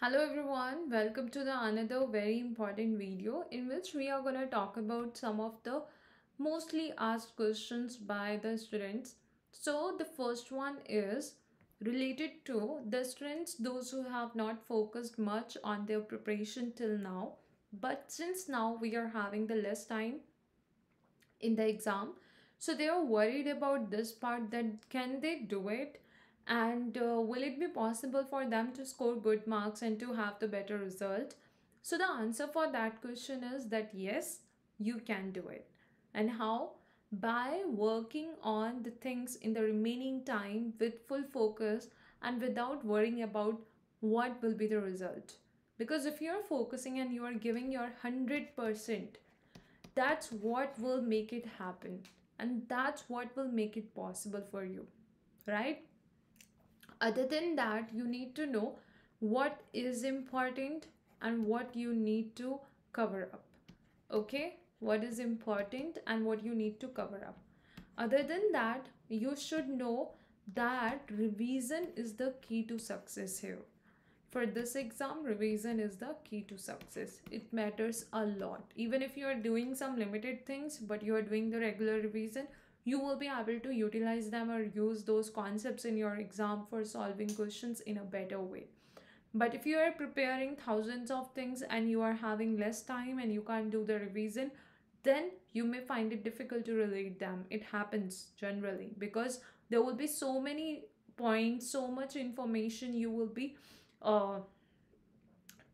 Hello everyone, welcome to the another very important video in which we are going to talk about some of the mostly asked questions by the students. So the first one is related to the students those who have not focused much on their preparation till now but since now we are having the less time in the exam so they are worried about this part that can they do it and uh, will it be possible for them to score good marks and to have the better result? So the answer for that question is that yes you can do it. And how? By working on the things in the remaining time with full focus and without worrying about what will be the result. Because if you are focusing and you are giving your 100% that's what will make it happen. And that's what will make it possible for you right other than that you need to know what is important and what you need to cover up. Okay? What is important and what you need to cover up. Other than that you should know that revision is the key to success here. For this exam revision is the key to success. It matters a lot. Even if you are doing some limited things but you are doing the regular revision you will be able to utilize them or use those concepts in your exam for solving questions in a better way. But if you are preparing thousands of things and you are having less time and you can't do the revision then you may find it difficult to relate them. It happens generally because there will be so many points so much information you will be uh,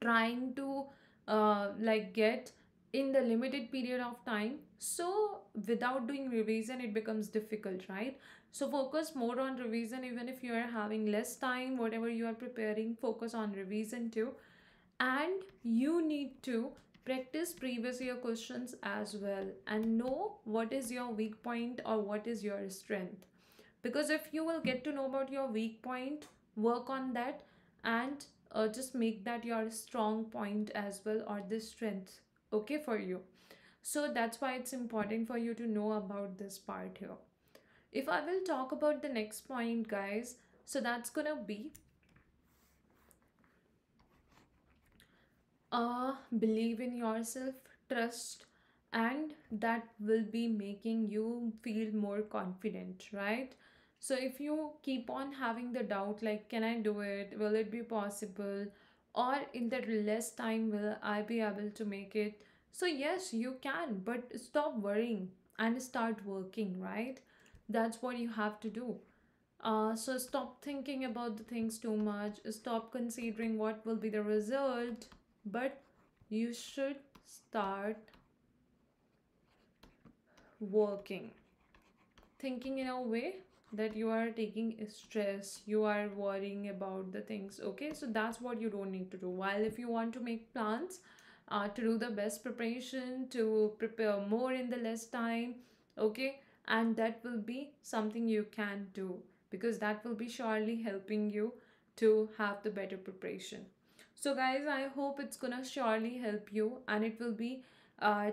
trying to uh, like get in the limited period of time so without doing revision it becomes difficult right? So focus more on revision even if you are having less time whatever you are preparing focus on revision too. And you need to practice previous year questions as well and know what is your weak point or what is your strength. Because if you will get to know about your weak point work on that and uh, just make that your strong point as well or the strength okay for you. So that's why it's important for you to know about this part here. If i will talk about the next point guys so that's gonna be uh believe in yourself trust and that will be making you feel more confident right? So if you keep on having the doubt like can i do it? Will it be possible or in that less time will i be able to make it? So yes you can but stop worrying and start working right? That's what you have to do. Uh, so stop thinking about the things too much. Stop considering what will be the result. But you should start working thinking in a way that you are taking stress you are worrying about the things okay? So that's what you don't need to do. While if you want to make plans uh, to do the best preparation to prepare more in the less time okay? And that will be something you can do because that will be surely helping you to have the better preparation. So guys i hope it's gonna surely help you and it will be uh,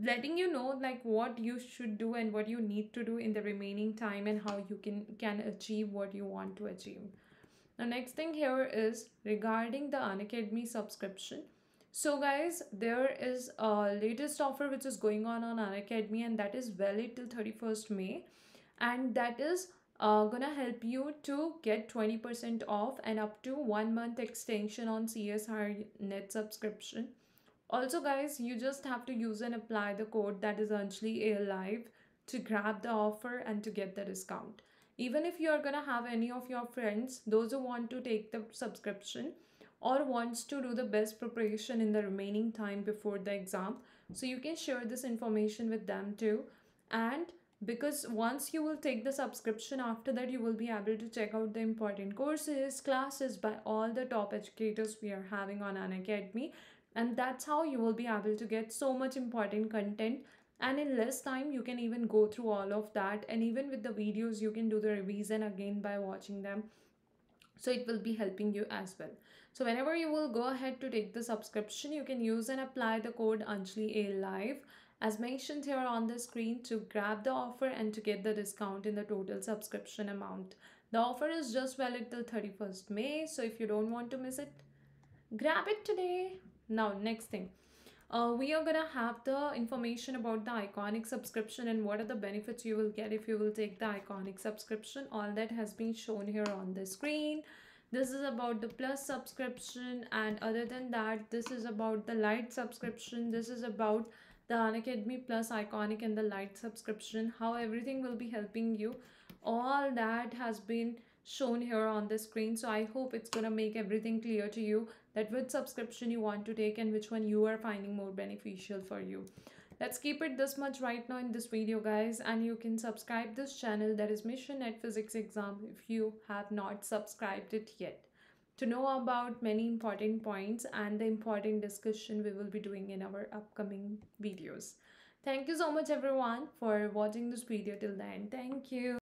letting you know like what you should do and what you need to do in the remaining time and how you can can achieve what you want to achieve. The next thing here is regarding the unacademy subscription. So guys there is a latest offer which is going on on unacademy and that is valid till 31st may. And that is uh, gonna help you to get 20% off and up to one month extension on CSIR net subscription also, guys, you just have to use and apply the code that is Anjali Alive to grab the offer and to get the discount. Even if you are gonna have any of your friends, those who want to take the subscription or wants to do the best preparation in the remaining time before the exam, so you can share this information with them too. And because once you will take the subscription after that you will be able to check out the important courses classes by all the top educators we are having on Unacademy and that's how you will be able to get so much important content. And in less time you can even go through all of that. And even with the videos you can do the revision again by watching them. So it will be helping you as well. So whenever you will go ahead to take the subscription you can use and apply the code anjali a live as mentioned here on the screen to grab the offer and to get the discount in the total subscription amount. The offer is just valid till 31st may. So if you don't want to miss it grab it today now next thing. Uh, we are gonna have the information about the iconic subscription and what are the benefits you will get if you will take the iconic subscription. All that has been shown here on the screen. This is about the plus subscription and other than that this is about the light subscription. This is about the Unacademy Plus iconic and the light subscription how everything will be helping you. All that has been shown here on the screen so i hope it's gonna make everything clear to you that which subscription you want to take and which one you are finding more beneficial for you. Let's keep it this much right now in this video guys and you can subscribe this channel that is MissionNet Physics Exam if you have not subscribed it yet. To know about many important points and the important discussion we will be doing in our upcoming videos. Thank you so much everyone for watching this video till the end. Thank you